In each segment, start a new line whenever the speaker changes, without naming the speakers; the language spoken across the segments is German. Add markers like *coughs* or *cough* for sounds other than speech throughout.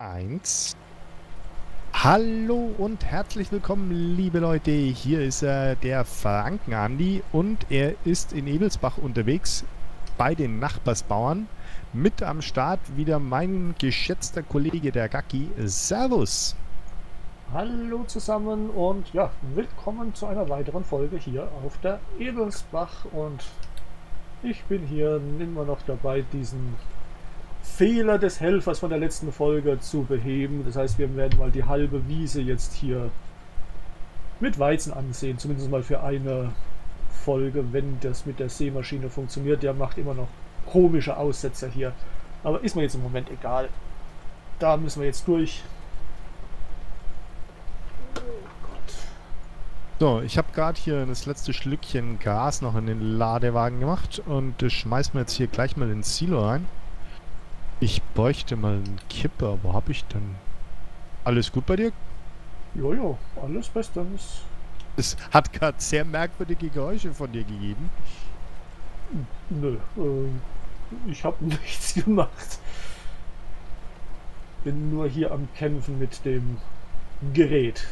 Eins. Hallo und herzlich willkommen, liebe Leute. Hier ist er, der Franken-Andi und er ist in Ebelsbach unterwegs bei den Nachbarsbauern. Mit am Start wieder mein geschätzter Kollege, der Gacki. Servus.
Hallo zusammen und ja, willkommen zu einer weiteren Folge hier auf der Ebelsbach und ich bin hier immer noch dabei, diesen Fehler des Helfers von der letzten Folge zu beheben. Das heißt, wir werden mal die halbe Wiese jetzt hier mit Weizen ansehen. Zumindest mal für eine Folge, wenn das mit der Sämaschine funktioniert. Der macht immer noch komische Aussetzer hier. Aber ist mir jetzt im Moment egal. Da müssen wir jetzt durch.
So, ich habe gerade hier das letzte Schlückchen Gas noch in den Ladewagen gemacht und das schmeißen wir jetzt hier gleich mal ins Silo rein. Ich bräuchte mal einen Kipper. Wo habe ich denn? Alles gut bei dir?
Jojo, alles bestens.
Es hat gerade sehr merkwürdige Geräusche von dir gegeben.
Nö, äh, ich habe *laughs* nichts gemacht. Bin nur hier am Kämpfen mit dem Gerät.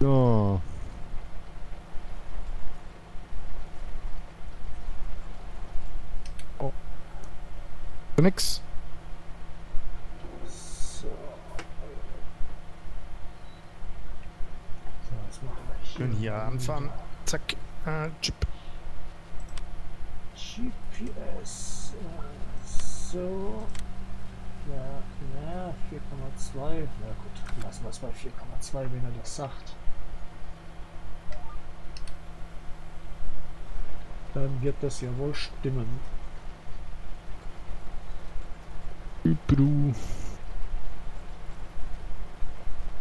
So. Nix.
So. So, was machen wir hier?
Können hier anfahren. Zack. Äh, Chip.
GPS. äh, So. Ja, na, 4,2. Na gut, lassen wir es bei 4,2, wenn er das sagt. Dann wird das ja wohl stimmen.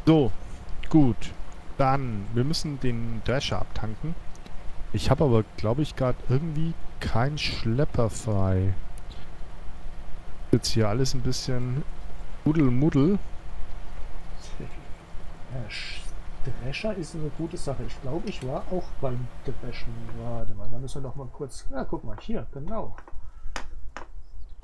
So, gut. Dann, wir müssen den Drescher abtanken. Ich habe aber, glaube ich, gerade irgendwie keinen Schlepper frei. Jetzt hier alles ein bisschen Muddelmuddel.
Drescher ist eine gute Sache. Ich glaube, ich war auch beim Dreschen. Warte mal, da müssen wir noch mal kurz. Ja, guck mal, hier, genau.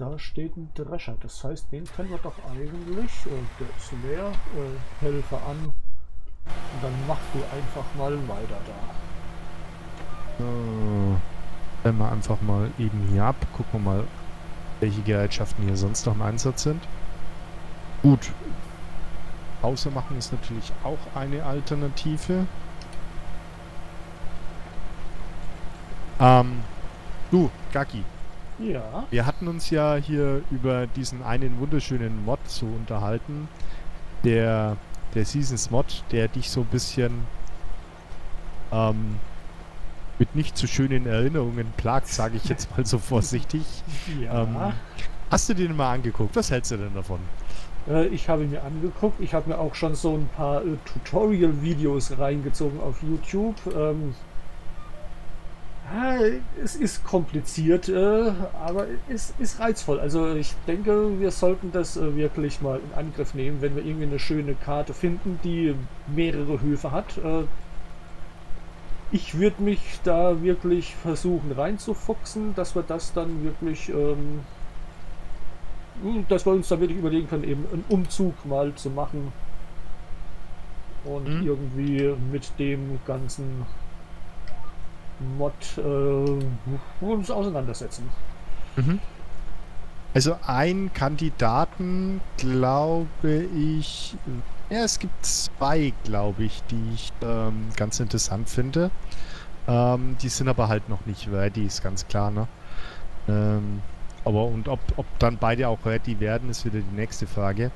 Da steht ein Drescher. Das heißt, den können wir doch eigentlich. Äh, der ist leer. Äh, Helfer an. Und dann mach du einfach mal weiter da.
So. Stellen wir einfach mal eben hier ab. Gucken wir mal, welche Gerätschaften hier sonst noch im Einsatz sind. Gut. Pause machen ist natürlich auch eine Alternative. Ähm, du, Gaki,
Ja.
wir hatten uns ja hier über diesen einen wunderschönen Mod so unterhalten. Der, der Seasons Mod, der dich so ein bisschen ähm, mit nicht so schönen Erinnerungen plagt, sage ich jetzt mal so *laughs* vorsichtig.
Ja.
Ähm, hast du den mal angeguckt? Was hältst du denn davon?
Äh, ich habe ihn mir angeguckt. Ich habe mir auch schon so ein paar äh, Tutorial-Videos reingezogen auf YouTube. Ähm, es ist kompliziert, äh, aber es ist reizvoll. Also ich denke, wir sollten das äh, wirklich mal in Angriff nehmen, wenn wir irgendwie eine schöne Karte finden, die mehrere Höfe hat. Äh, ich würde mich da wirklich versuchen reinzufuchsen, dass wir das dann wirklich ähm, hm, dass wir uns da wirklich überlegen können, eben einen Umzug mal zu machen und
Mhm.
irgendwie mit dem ganzen Mod äh, uns auseinandersetzen.
Also ein Kandidaten, glaube ich, ja, es gibt zwei, glaube ich, die ich ähm, ganz interessant finde. Ähm, die sind aber halt noch nicht ready, ist ganz klar, ne? Ähm, aber und ob, ob dann beide auch ready werden, ist wieder die nächste Frage.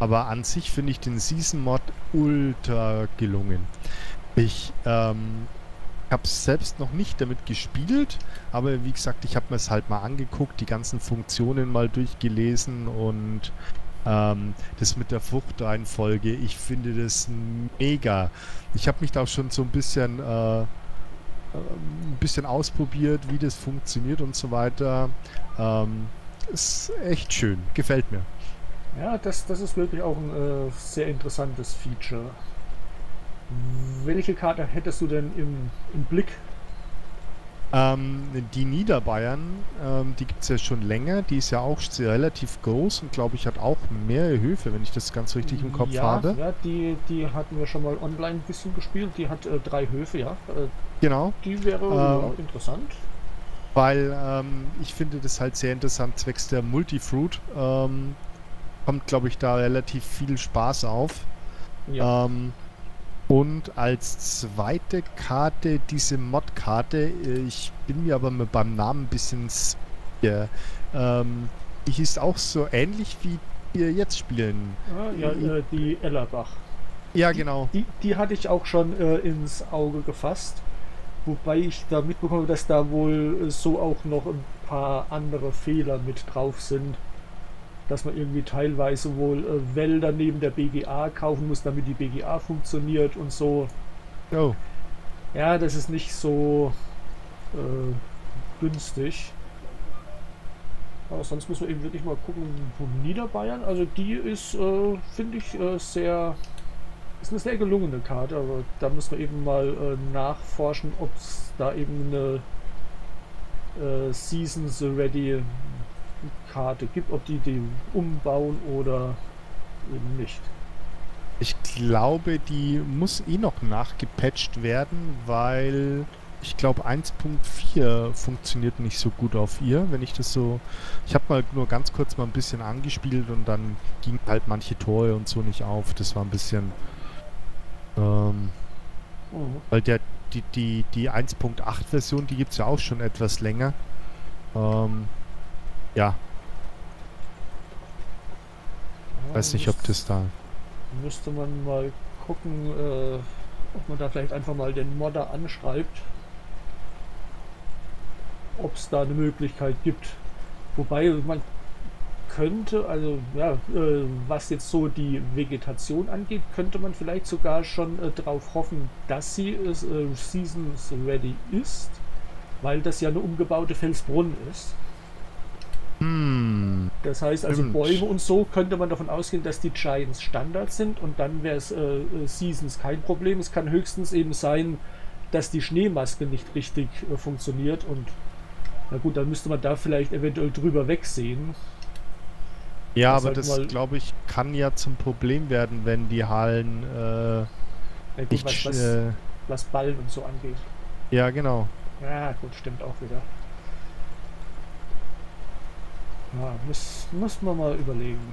Aber an sich finde ich den Season Mod ultra gelungen. Ich ähm, habe selbst noch nicht damit gespielt, aber wie gesagt, ich habe mir es halt mal angeguckt, die ganzen Funktionen mal durchgelesen und ähm, das mit der Fruchtreihenfolge, ich finde das mega. Ich habe mich da auch schon so ein bisschen, äh, äh, ein bisschen ausprobiert, wie das funktioniert und so weiter. Ähm, ist echt schön, gefällt mir.
Ja, das, das ist wirklich auch ein äh, sehr interessantes Feature. Welche Karte hättest du denn im, im Blick?
Ähm, die Niederbayern, ähm, die gibt es ja schon länger. Die ist ja auch relativ groß und glaube ich hat auch mehrere Höfe, wenn ich das ganz richtig im Kopf
ja,
habe.
Ja, die, die hatten wir schon mal online ein bisschen gespielt. Die hat äh, drei Höfe, ja. Äh,
Genau.
die wäre
Ähm,
ja, interessant.
Weil ähm, ich finde das halt sehr interessant, zwecks der Multifruit. Ähm, kommt, glaube ich, da relativ viel Spaß auf.
Ja.
Und als zweite Karte diese Mod-Karte, äh, ich bin mir aber mit beim Namen ein bisschen sicher. Ähm, die ist auch so ähnlich wie wir jetzt spielen.
Ah, ja, äh, die Ellerbach.
Ja, genau.
Die, die hatte ich auch schon äh, ins Auge gefasst. Wobei ich da mitbekomme, dass da wohl so auch noch ein paar andere Fehler mit drauf sind. Dass man irgendwie teilweise wohl äh, Wälder neben der BGA kaufen muss, damit die BGA funktioniert und so.
Oh,
Ja, das ist nicht so äh, günstig. Aber sonst müssen wir eben wirklich mal gucken, wo Niederbayern. Also die ist, äh, finde ich, äh, sehr. Ist eine sehr gelungene Karte, aber da müssen wir eben mal äh, nachforschen, ob es da eben eine äh, Seasons Ready Karte gibt, ob die die umbauen oder eben nicht.
ich glaube, die muss eh noch nachgepatcht werden, weil ich glaube 1.4 funktioniert nicht so gut auf ihr, wenn ich das so. Ich habe mal nur ganz kurz mal ein bisschen angespielt und dann ging halt manche Tore und so nicht auf. Das war ein bisschen. Ähm,
Mhm.
weil der die, die, die 1.8 Version, die gibt es ja auch schon etwas länger. Ähm, ja, weiß nicht, ob das da.
Müsste man mal gucken, äh, ob man da vielleicht einfach mal den Modder anschreibt. Ob es da eine Möglichkeit gibt. Wobei man könnte, also ja, äh, was jetzt so die Vegetation angeht, könnte man vielleicht sogar schon äh, darauf hoffen, dass sie äh, Seasons Ready ist, weil das ja eine umgebaute Felsbrunn ist.
Hm,
Das heißt also
Stimmt.
Bäume und so könnte man davon ausgehen, dass die Giants Standard sind und dann wäre es äh, äh, Seasons kein Problem. Es kann höchstens eben sein, dass die Schneemaske nicht richtig äh, funktioniert und na gut, dann müsste man da vielleicht eventuell drüber wegsehen.
Ja,
Das
aber
halt
das, glaube ich, kann ja zum Problem werden, wenn die Hallen äh,
Na gut,
nicht.
was, was,
äh,
was Ballen und so angeht.
ja, genau.
Ja, gut, stimmt auch wieder. Ja, muss, muss man mal überlegen.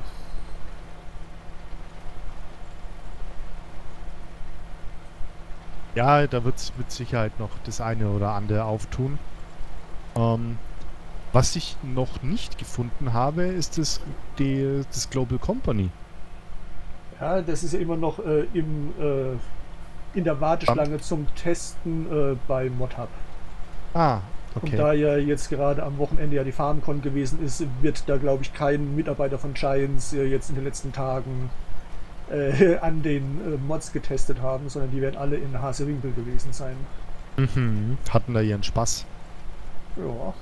Ja, da wird es mit Sicherheit noch das eine oder andere auftun. Ähm, was ich noch nicht gefunden habe, ist das, die, das Global Company.
Ja, das ist ja immer noch äh, im, äh, in der Warteschlange zum Testen äh, bei ModHub.
Ah,
Und
okay.
da ja jetzt gerade am Wochenende ja die FarmCon gewesen ist, wird da glaube ich kein Mitarbeiter von Giants äh, jetzt in den letzten Tagen äh, *laughs* an den äh, Mods getestet haben, sondern die werden alle in Hasewinkel gewesen sein.
Mhm. Hatten da ihren Spaß.
Ja.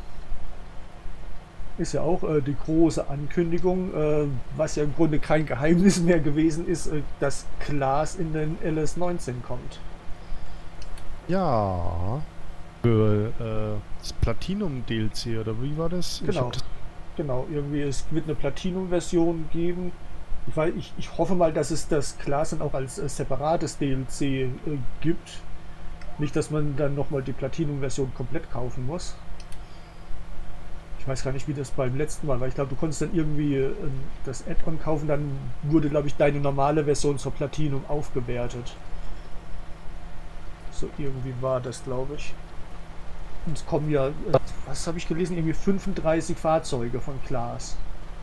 Ist ja auch äh, die große Ankündigung, äh, was ja im Grunde kein Geheimnis mehr gewesen ist, äh, dass Klaas in den LS19 kommt.
Ja. Für äh, das Platinum DLC oder wie war das?
Genau.
das
Genau, irgendwie es wird eine Platinum-Version geben. Ich, weiß, ich, ich hoffe mal, dass es das Klaas dann auch als äh, separates DLC äh, gibt. Nicht, dass man dann nochmal die Platinum-Version komplett kaufen muss. Ich weiß gar nicht, wie das beim letzten Mal war. Ich glaube, du konntest dann irgendwie äh, das Add-on kaufen, dann wurde, glaube ich, deine normale Version zur Platinum aufgewertet. So irgendwie war das, glaube ich. Es kommen ja, äh, was habe ich gelesen, irgendwie 35 Fahrzeuge von Klaas.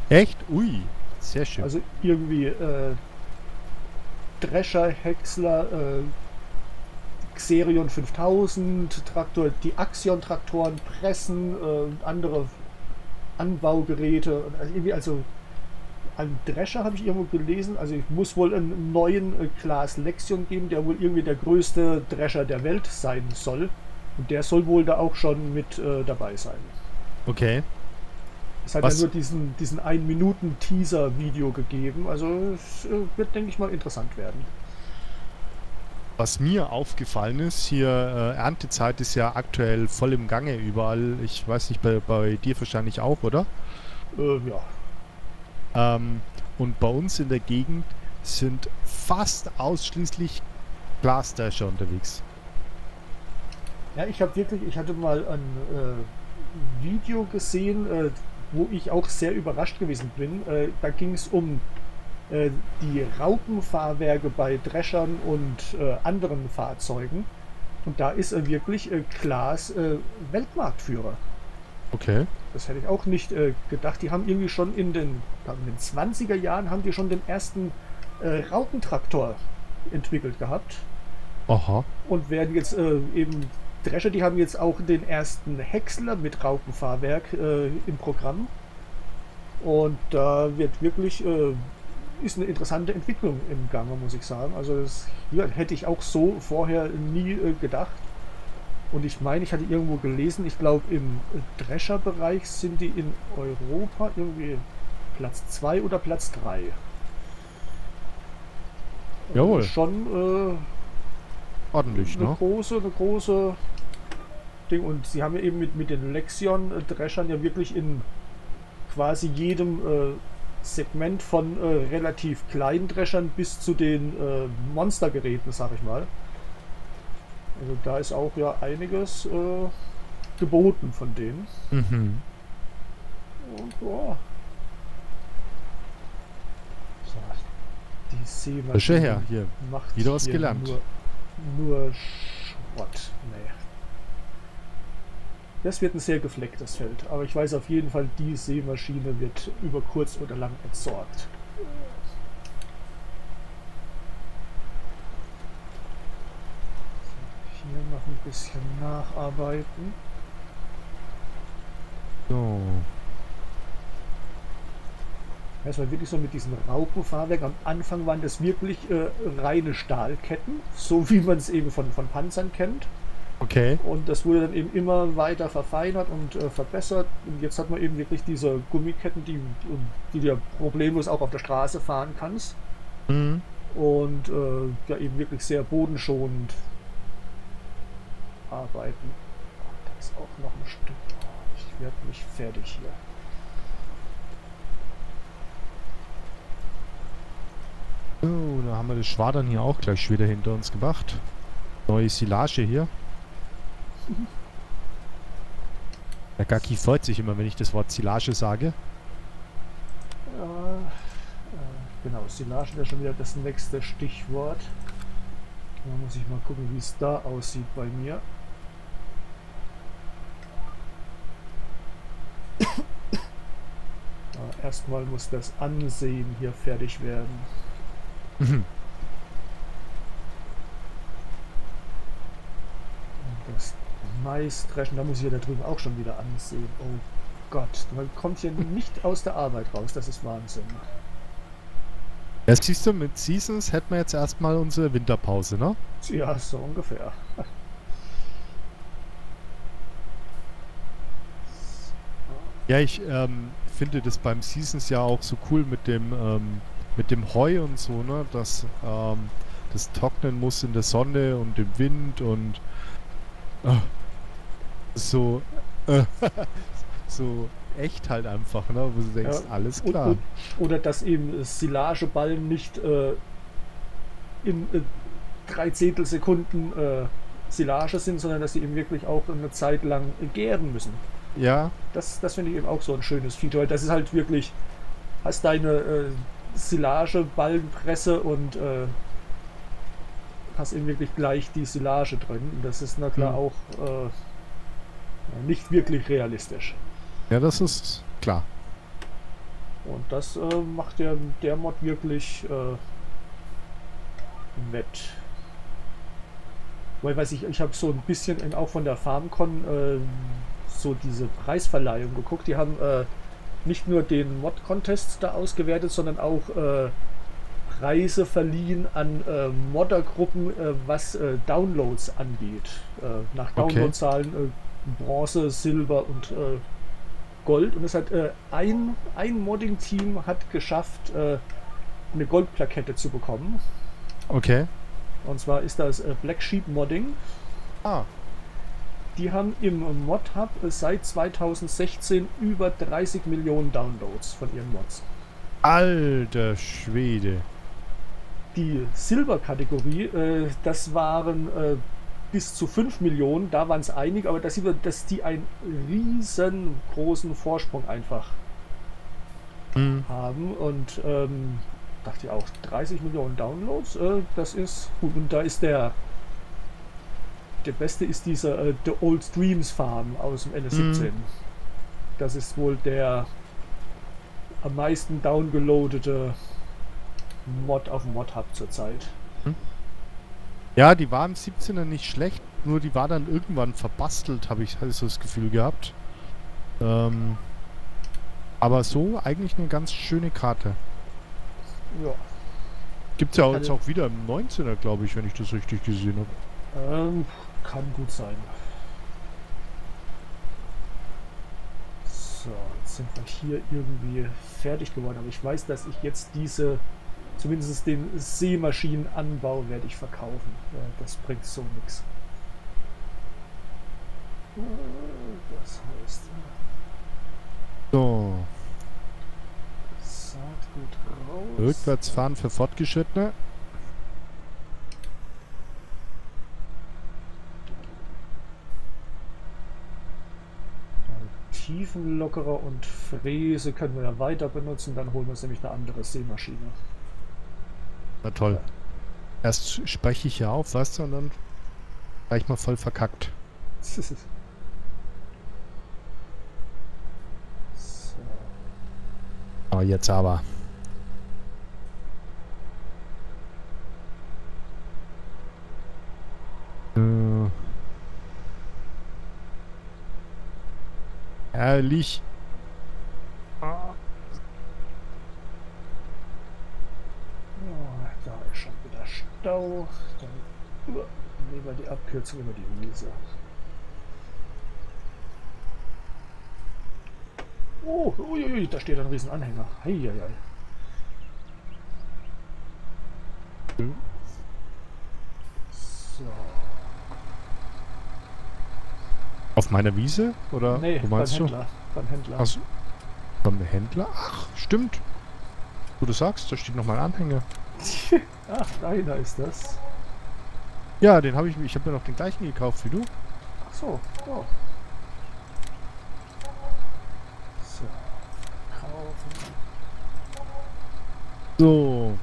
Echt? Ui. Sehr schön.
Also irgendwie äh, Drescher, Häcksler, äh, Xerion 5000, Traktor, die Axion-Traktoren, Pressen, äh, andere Anbaugeräte. Also irgendwie also ein Drescher habe ich irgendwo gelesen. Also es muss wohl einen neuen äh, Class Lexion geben, der wohl irgendwie der größte Drescher der Welt sein soll. Und der soll wohl da auch schon mit äh, dabei sein.
okay.
Es hat
Was-
ja nur diesen, diesen 1-Minuten-Teaser-Video gegeben. Also es äh, wird, denke ich mal, interessant werden.
Was mir aufgefallen ist, hier äh, Erntezeit ist ja aktuell voll im Gange überall. Ich weiß nicht, bei, bei dir wahrscheinlich auch, oder?
Äh, ja.
Ähm, und bei uns in der Gegend sind fast ausschließlich Glasdasher unterwegs.
Ja, ich habe wirklich, ich hatte mal ein äh, Video gesehen, äh, wo ich auch sehr überrascht gewesen bin. Äh, da ging es um äh, die Raupenfahrwerke bei Dreschern und äh, anderen Fahrzeugen. Und da ist er wirklich äh, Glas Weltmarktführer.
Okay.
Das hätte ich auch nicht gedacht. Die haben irgendwie schon in den, in den 20er Jahren haben die schon den ersten Raupentraktor entwickelt gehabt.
Aha.
Und werden jetzt eben Drescher, die haben jetzt auch den ersten Häcksler mit Raupenfahrwerk äh, im Programm. Und da wird wirklich, äh, ist eine interessante Entwicklung im Gange, muss ich sagen. Also das ja, hätte ich auch so vorher nie äh, gedacht. Und ich meine, ich hatte irgendwo gelesen, ich glaube im Drescher-Bereich sind die in Europa irgendwie Platz 2 oder Platz 3. Also
Jawohl.
Schon äh,
ordentlich,
eine
ne?
große, eine große Ding. Und sie haben ja eben mit, mit den Lexion-Dreschern ja wirklich in quasi jedem äh, Segment von äh, relativ kleinen Dreschern bis zu den äh, Monstergeräten, sag ich mal. Also da ist auch ja einiges äh, geboten von denen.
Mhm.
Und boah. So, die
Seemaschine her, hier. Wieder was gelernt.
Nur, Schrott. Nee. Das wird ein sehr geflecktes Feld, aber ich weiß auf jeden Fall, die Seemaschine wird über kurz oder lang entsorgt. Hier noch ein bisschen nacharbeiten.
So.
Das war wirklich so mit diesen Raupenfahrwerken. Am Anfang waren das wirklich äh, reine Stahlketten, so wie man es eben von, von Panzern kennt.
Okay.
Und das wurde dann eben immer weiter verfeinert und äh, verbessert. Und jetzt hat man eben wirklich diese Gummiketten, die, die du problemlos auch auf der Straße fahren kannst.
Mhm.
Und äh, ja eben wirklich sehr bodenschonend arbeiten. da ist auch noch ein Stück. Ich werde mich fertig hier.
Oh, da haben wir das Schwadern hier auch gleich wieder hinter uns gebracht. Neue Silage hier. Der Gaki freut sich immer, wenn ich das Wort Silage sage.
Ja, äh, genau, Silage wäre schon wieder das nächste Stichwort. Da muss ich mal gucken, wie es da aussieht bei mir. *coughs* Erstmal muss das Ansehen hier fertig werden.
Mhm.
Das Maisdreschen, da muss ich ja da drüben auch schon wieder ansehen. Oh Gott, man kommt hier nicht aus der Arbeit raus, das ist Wahnsinn.
Ja, siehst du, mit Seasons hätten wir jetzt erstmal unsere Winterpause, ne?
Ja, so ungefähr.
Ja, ich ähm, finde das beim Seasons ja auch so cool mit dem, ähm, mit dem Heu und so, ne? Dass ähm, das trocknen muss in der Sonne und im Wind und äh, so, äh, *laughs* so echt halt einfach, ne? Wo du denkst,
Ja,
alles
Und,
klar.
und, oder dass eben Silageballen nicht äh, in äh, drei Zehntelsekunden äh, Silage sind, sondern dass sie eben wirklich auch eine Zeit lang gären müssen.
Ja,
Das, das finde ich eben auch so ein schönes Feature. Das ist halt wirklich, hast deine äh, Silageballenpresse und äh, hast eben wirklich gleich die Silage drin. Und das ist na klar
Hm.
auch äh, nicht wirklich realistisch.
ja, das ist klar.
Und das äh, macht der, der Mod wirklich äh, nett. Weil weiß ich, ich habe so ein bisschen auch von der FarmCon äh, so diese Preisverleihung geguckt. Die haben äh, nicht nur den Mod-Contest da ausgewertet, sondern auch äh, Preise verliehen an äh, Moddergruppen, äh, was äh, Downloads angeht. Äh, nach
Okay.
Downloadzahlen äh, Bronze, Silber und äh, Gold. Und es hat ein, ein Modding-Team hat geschafft, eine Goldplakette zu bekommen.
Okay.
Und zwar ist das Black Sheep Modding.
Ah,
Die haben im Mod Hub äh, seit 2016 über 30 Millionen Downloads von ihren Mods.
alter Schwede.
Die Silber-Kategorie, äh, das waren äh, bis zu 5 Millionen, da waren es einige, aber da sieht man, dass die einen riesengroßen Vorsprung einfach
Hm.
haben und ähm, dachte ich auch, 30 Millionen Downloads, äh, das ist gut. Und da ist der der beste ist dieser äh, The Old Dreams Farm aus dem NS17. Das ist wohl der am meisten downgeloadete Mod auf dem Mod Hub zurzeit.
Ja, die war im 17er nicht schlecht, nur die war dann irgendwann verbastelt, habe ich, so das Gefühl gehabt. Ähm, aber so eigentlich eine ganz schöne Karte.
Ja.
Gibt's ja jetzt auch wieder im 19er, glaube ich, wenn ich das richtig gesehen habe.
Ähm, kann gut sein. So, jetzt sind wir hier irgendwie fertig geworden. Aber ich weiß, dass ich jetzt diese, zumindest den Seemaschinenanbau werde ich verkaufen. Das bringt so nichts. Äh, Das heißt,
So,
Saatgut raus.
rückwärts fahren für Fortgeschrittene.
Tiefenlockerer und Fräse können wir ja weiter benutzen. Dann holen wir uns nämlich eine andere Seemaschine.
Na toll. Erst spreche ich ja auf, weißt du, und dann gleich mal voll verkackt. *laughs*
so.
Oh, jetzt aber. Äh. Herrlich.
Ja, da ist schon wieder Stau. Dann nehmen wir die Abkürzung über die Wiese. Oh, uiuiui, da steht ein riesen Anhänger. Heieiei.
Auf meiner Wiese? Oder
Nee,
wo
beim
meinst du?
Händler. Beim Händler.
Achso. Beim Händler? Ach, stimmt. Wo du sagst, da steht noch mal ein Anhänger. *laughs*
Ach, deiner ist das.
Ja, den habe ich, ich habe mir noch den gleichen gekauft wie du.
Ach so, oh. So. Kaufen.
So.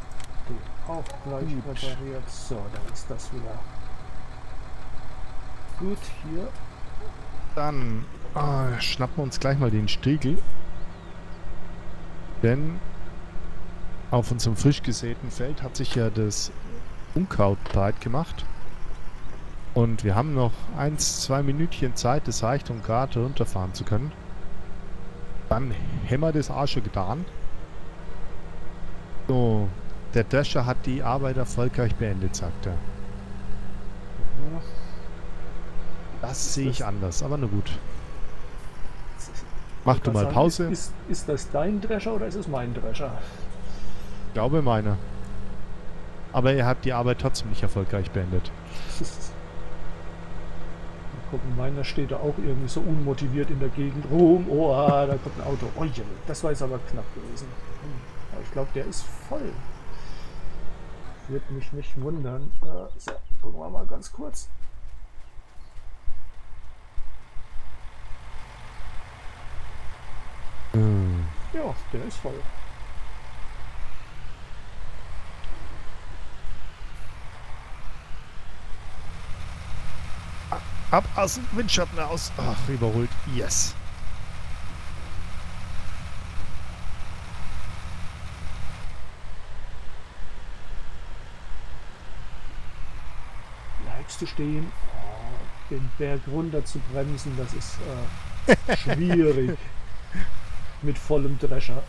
Den auch gleich
Gut.
repariert. So, dann ist das wieder gut hier.
Dann ah, schnappen wir uns gleich mal den Striegel. Denn auf unserem frisch gesäten Feld hat sich ja das Unkraut breit gemacht. Und wir haben noch eins, zwei Minütchen Zeit, das reicht, um gerade runterfahren zu können. Dann hämmer das Arsche getan. So, der Drescher hat die Arbeit erfolgreich beendet, sagt er. Das sehe ich
das-
anders, aber na gut. Mach du mal
sagen,
Pause.
Ist, ist, das dein Drescher oder ist es mein Drescher?
Ich glaube meine. Aber er hat die Arbeit trotzdem nicht erfolgreich beendet. *laughs*
Mal gucken, meiner steht da auch irgendwie so unmotiviert in der Gegend rum. Oh, ah, da kommt ein Auto. Oh, das war jetzt aber knapp gewesen. Hm, Aber ich glaube, der ist voll. Wird mich nicht wundern. Äh, so, gucken wir mal ganz kurz.
Hm.
Ja, der ist voll.
Ab aus dem Windschatten raus. Ach, überholt. Yes.
Bleibst du stehen? Oh, den Berg runter zu bremsen, das ist äh, schwierig. *laughs* Mit vollem Drescher.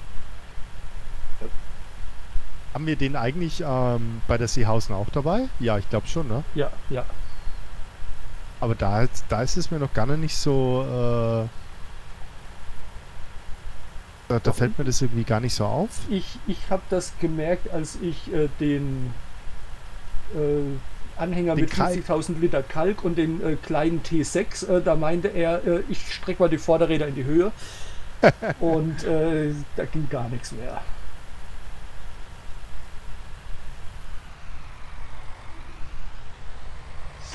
Haben wir den eigentlich ähm, bei der Seehausen auch dabei? Ja, ich glaube schon, ne?
Ja, ja.
Aber da, da ist es mir noch gar nicht so. Äh, da, da fällt mir das irgendwie gar nicht so auf.
Ich, ich habe das gemerkt, als ich äh, den äh, Anhänger mit 50.000 Liter Kalk und den äh, kleinen T6. Äh, da meinte er, äh, ich strecke mal die Vorderräder in die Höhe. Und äh, da ging gar nichts mehr.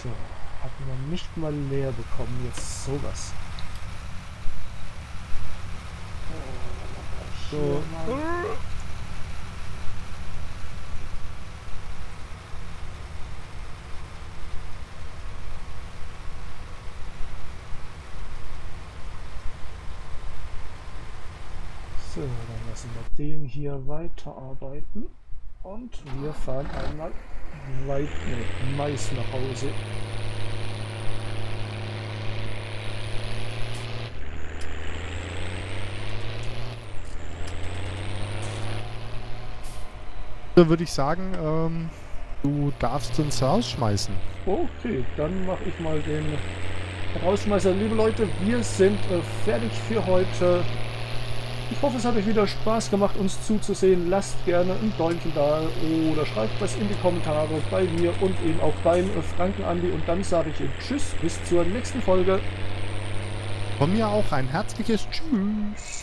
So, hatten wir nicht mal leer bekommen, jetzt sowas. So dann lassen wir den hier weiterarbeiten. Und wir fahren einmal weit, nee, Mais nach Hause.
Dann würde ich sagen, ähm, du darfst uns rausschmeißen.
Okay, dann mache ich mal den Rausschmeißer. Liebe Leute, wir sind äh, fertig für heute. Ich hoffe, es hat euch wieder Spaß gemacht, uns zuzusehen. Lasst gerne ein Däumchen da oder schreibt was in die Kommentare bei mir und eben auch beim Franken Andi. Und dann sage ich Tschüss, bis zur nächsten Folge.
Von mir auch ein herzliches Tschüss.